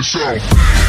yourself.